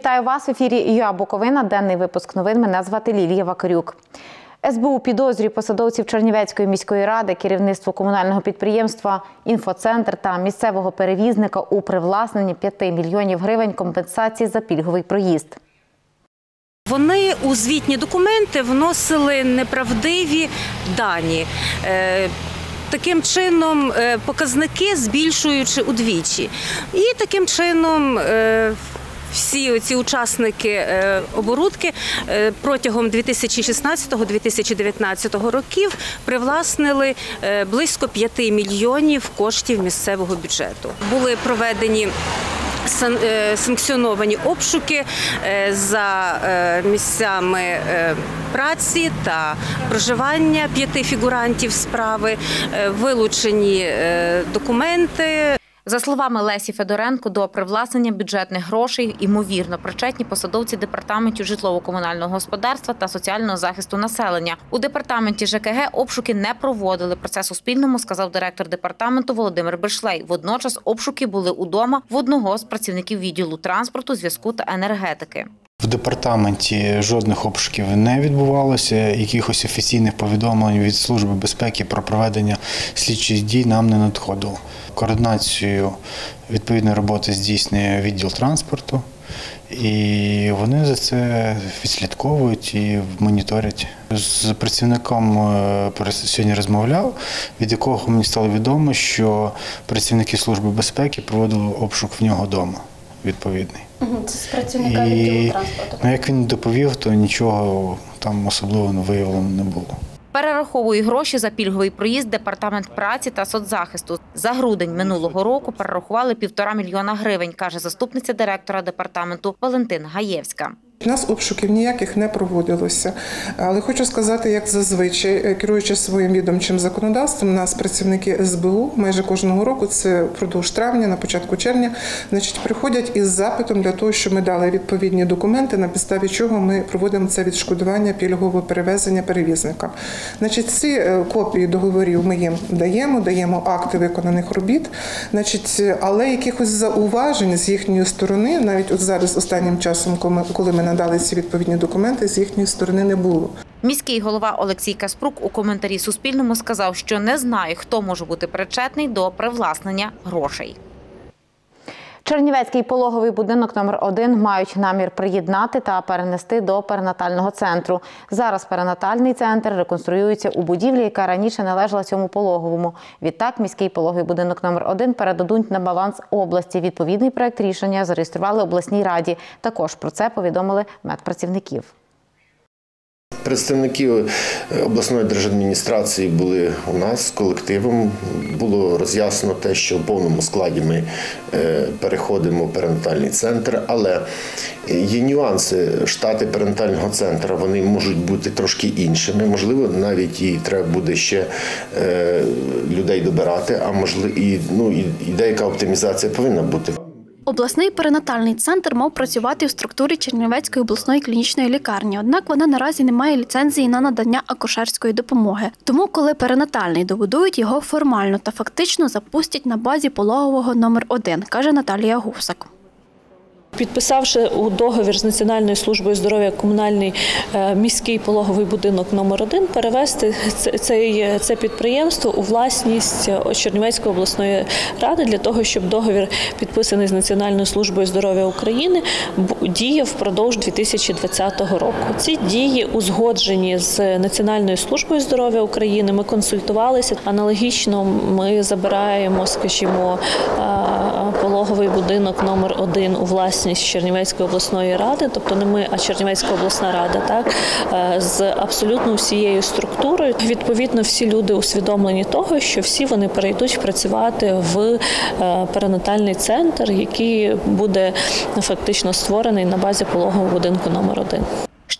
Вітаю вас в ефірі ЮА Буковина. Денний випуск новин. Мене звати Лілія Вакарюк. СБУ підозрює посадовців Чернівецької міської ради, керівництво комунального підприємства Інфоцентр та місцевого перевізника у привласненні 5 мільйонів гривень компенсації за пільговий проїзд. Вони у звітні документи вносили неправдиві дані. Е, Таким чином, е, показники збільшуючи удвічі. І таким чином е, всі ці учасники е, оборудки е, протягом 2016-2019 років привласнили е, близько 5 мільйонів коштів місцевого бюджету. Були проведені сан- санкціоновані обшуки за місцями праці та проживання п'яти фігурантів справи, вилучені документи. За словами Лесі Федоренко, до привласнення бюджетних грошей ймовірно причетні посадовці департаментів житлово-комунального господарства та соціального захисту населення. У департаменті ЖКГ обшуки не проводили. Про це Суспільному сказав директор департаменту Володимир Бишлей. Водночас обшуки були удома в одного з працівників відділу транспорту, зв'язку та енергетики. В департаменті жодних обшуків не відбувалося. Якихось офіційних повідомлень від Служби безпеки про проведення слідчих дій нам не надходило. Координацію відповідної роботи здійснює відділ транспорту, і вони за це відслідковують і моніторять. З працівником е, сьогодні розмовляв, від якого мені стало відомо, що працівники Служби безпеки проводили обшук в нього вдома відповідний. Це з працівника відділу транспорту. ну, як він доповів, то нічого там особливо виявлено не було. Перераховує гроші за пільговий проїзд департамент праці та соцзахисту. За грудень минулого року перерахували півтора мільйона гривень, каже заступниця директора департаменту Валентина Гаєвська. У нас обшуків ніяких не проводилося. Але хочу сказати, як зазвичай, е, керуючи своїм відомчим законодавством, нас працівники СБУ майже кожного року, це впродовж травня, на початку червня, значить, приходять із запитом для того, щоб ми дали відповідні документи, на підставі чого ми проводимо це відшкодування пільгового перевезення перевізникам. Значить, ці е, копії договорів ми їм даємо, даємо акти виконаних робіт. Значить, але якихось зауважень з їхньої сторони, навіть от зараз останнім часом, коли ми- надали ці відповідні документи, з їхньої сторони не було. Міський голова Олексій Каспрук у коментарі Суспільному сказав, що не знає, хто може бути причетний до привласнення грошей. Чернівецький пологовий будинок номер 1 мають намір приєднати та перенести до перинатального центру. Зараз перинатальний центр реконструюється у будівлі, яка раніше належала цьому пологовому. Відтак, міський пологовий будинок номер 1 передадуть на баланс області. Відповідний проект рішення зареєстрували обласній раді. Також про це повідомили медпрацівників. Представники е, обласної держадміністрації були у нас з колективом. Було роз'яснено те, що в повному складі ми е, переходимо в перинатальний центр, але є нюанси. Штати перинатального центру вони можуть бути трошки іншими. Можливо, навіть і треба буде ще е, людей добирати, а можливо, і, ну, і, деяка оптимізація повинна бути. Обласний перинатальний центр мав працювати в структурі Чернівецької обласної клінічної лікарні, однак вона наразі не має ліцензії на надання акушерської допомоги. Тому, коли перинатальний добудують, його формально та фактично запустять на базі пологового номер 1 каже Наталія Гусак. Підписавши договір з Національною службою здоров'я комунальний е, міський пологовий будинок номер 1 перевести це, це, це підприємство у власність е, Чернівецької обласної ради для того, щоб договір, підписаний з Національною службою здоров'я України, діяв впродовж 2020 року. Ці дії узгоджені з Національною службою здоров'я України. Ми консультувалися. Аналогічно ми забираємо, скажімо, е, пологовий будинок номер 1 у власність Чернівецької обласної ради, тобто не ми, а Чернівецька обласна рада, так е, з абсолютно всією структурою. Відповідно, всі люди усвідомлені того, що всі вони перейдуть працювати в е, перинатальний центр, який буде фактично створений на базі пологового будинку номер 1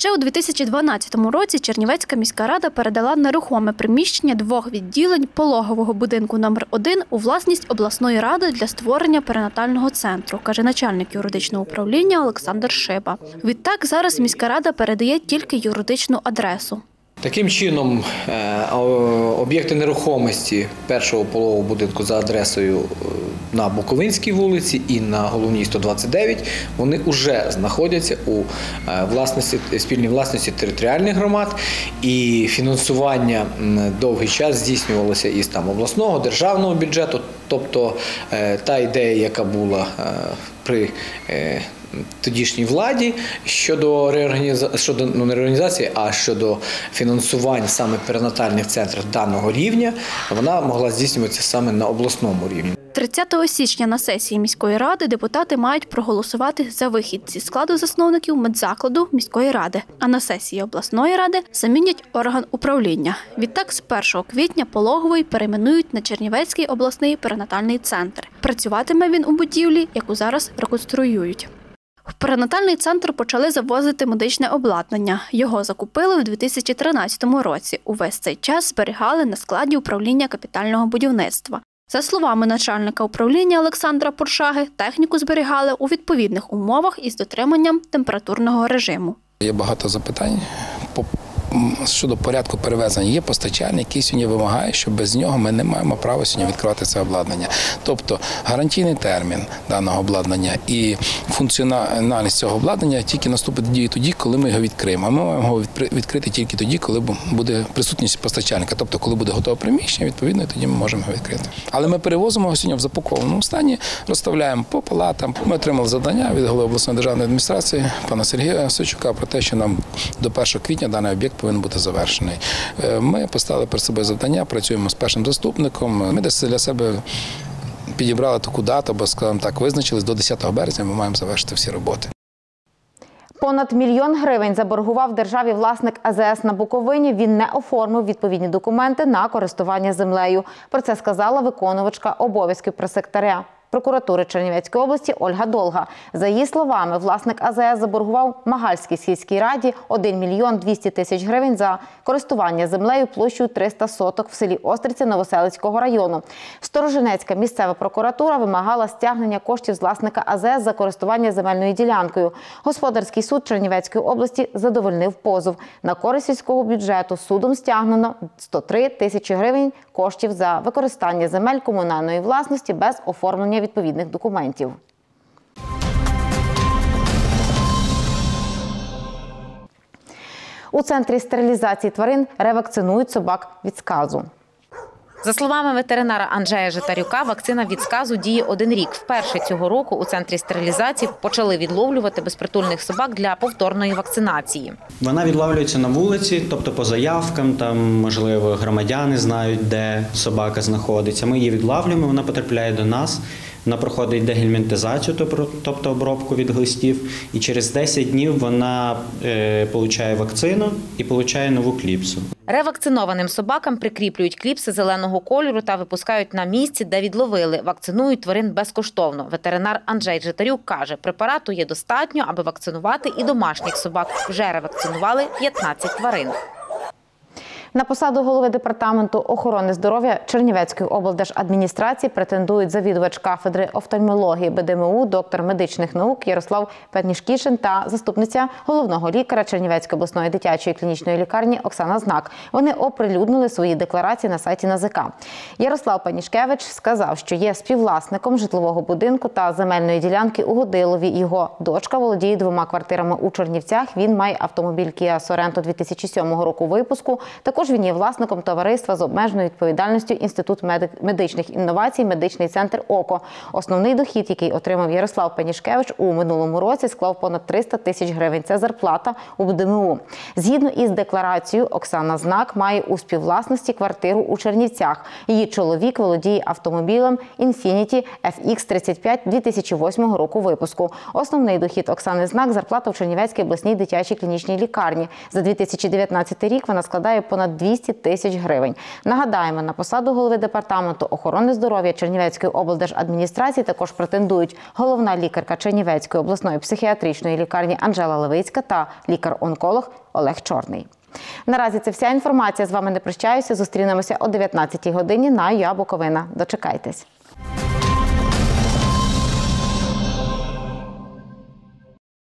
Ще у 2012 році Чернівецька міська рада передала нерухоме приміщення двох відділень пологового будинку номер 1 у власність обласної ради для створення перинатального центру, каже начальник юридичного управління Олександр Шиба. Відтак зараз міська рада передає тільки юридичну адресу. Таким чином, е, об'єкти нерухомості першого полового будинку за адресою е, на Буковинській вулиці і на головній 129, вони вже знаходяться у е, власності спільній власності територіальних громад, і фінансування довгий час здійснювалося із там обласного державного бюджету, тобто та ідея, яка була при тодішній владі щодо реорганізації, щодо ну, не реорганізації, а щодо фінансувань саме перинатальних центрів даного рівня, вона могла здійснюватися саме на обласному рівні. 30 січня на сесії міської ради депутати мають проголосувати за вихід зі складу засновників медзакладу міської ради. А на сесії обласної ради замінять орган управління. Відтак, з 1 квітня пологовий перейменують на Чернівецький обласний перинатальний центр. Працюватиме він у будівлі, яку зараз реконструюють. Перинатальний центр почали завозити медичне обладнання. Його закупили в 2013 році. Увесь цей час зберігали на складі управління капітального будівництва. За словами начальника управління Олександра Поршаги, техніку зберігали у відповідних умовах із дотриманням температурного режиму. Є багато запитань по щодо порядку перевезення. Є постачальник, який сьогодні вимагає, що без нього ми не маємо права сьогодні відкривати це обладнання. Тобто гарантійний термін даного обладнання і функціональність цього обладнання тільки наступить в дію тоді, коли ми його відкриємо. А ми маємо його відкрити тільки тоді, коли буде присутність постачальника. Тобто, коли буде готове приміщення, відповідно, тоді ми можемо його відкрити. Але ми перевозимо його сьогодні в запакованому стані, розставляємо по палатам. Ми отримали завдання від голови обласної державної адміністрації пана Сергія Сичука про те, що нам до 1 квітня даний об'єкт повинен бути завершений. Е, Ми поставили перед собою завдання, працюємо з першим заступником. Ми десь для себе підібрали таку дату, бо скажімо так, визначились до 10 березня. Ми маємо завершити всі роботи. Понад мільйон гривень заборгував державі власник АЗС на Буковині. Він не оформив відповідні документи на користування землею. Про це сказала виконувачка обов'язків прес-секретаря прокуратури Чернівецької області Ольга Долга. За її словами, власник АЗС заборгував Магальській сільській раді 1 мільйон 200 тисяч гривень за користування землею площею 300 соток в селі Остриця Новоселицького району. Сторожинецька місцева прокуратура вимагала стягнення коштів з власника АЗС за користування земельною ділянкою. Господарський суд Чернівецької області задовольнив позов. На користь сільського бюджету судом стягнено 103 тисячі гривень коштів за використання земель комунальної власності без оформлення відповідних документів. У центрі стерилізації тварин ревакцинують собак від сказу. За словами ветеринара Анджея Житарюка, вакцина від сказу діє один рік. Вперше цього року у центрі стерилізації почали відловлювати безпритульних собак для повторної вакцинації. Вона відловлюється на вулиці, тобто по заявкам, там можливо громадяни знають, де собака знаходиться. Ми її відловлюємо, вона потрапляє до нас. Вона проходить дегельмінтизацію, тобто- обробку від глистів, і через 10 днів вона е, получає вакцину і получає нову кліпсу. Ревакцинованим собакам прикріплюють кліпси зеленого кольору та випускають на місці, де відловили. Вакцинують тварин безкоштовно. Ветеринар Анджей Житарюк каже, препарату є достатньо, аби вакцинувати і домашніх собак. Вже ревакцинували 15 тварин. На посаду голови департаменту охорони здоров'я Чернівецької облдержадміністрації претендують завідувач кафедри офтальмології БДМУ, доктор медичних наук Ярослав Петнішкішин та заступниця головного лікаря Чернівецької обласної дитячої клінічної лікарні Оксана Знак. Вони оприлюднили свої декларації на сайті НАЗК. Ярослав Панішкевич сказав, що є співвласником житлового будинку та земельної ділянки у Годилові. Його дочка володіє двома квартирами у Чернівцях. Він має автомобіль Kia Sorento 2007 року випуску. Також він є власником товариства з обмеженою відповідальністю Інститут медичних інновацій, медичний центр ОКО. Основний дохід, який отримав Ярослав Пенішкевич у минулому році, склав понад 300 тисяч гривень. Це зарплата у БДМУ. Згідно із декларацією, Оксана Знак має у співвласності квартиру у Чернівцях. Її чоловік володіє автомобілем Infiniti FX35 2008 року випуску. Основний дохід Оксани Знак зарплата в Чернівецькій обласній дитячій клінічній лікарні. За 2019 рік вона складає понад 200 тисяч гривень. Нагадаємо, на посаду голови департаменту охорони здоров'я Чернівецької облдержадміністрації також претендують головна лікарка Чернівецької обласної психіатричної лікарні Анжела Левицька та лікар-онколог Олег Чорний. Наразі це вся інформація. З вами не прощаюся. Зустрінемося о 19 годині на ЮА Буковина. Дочекайтесь.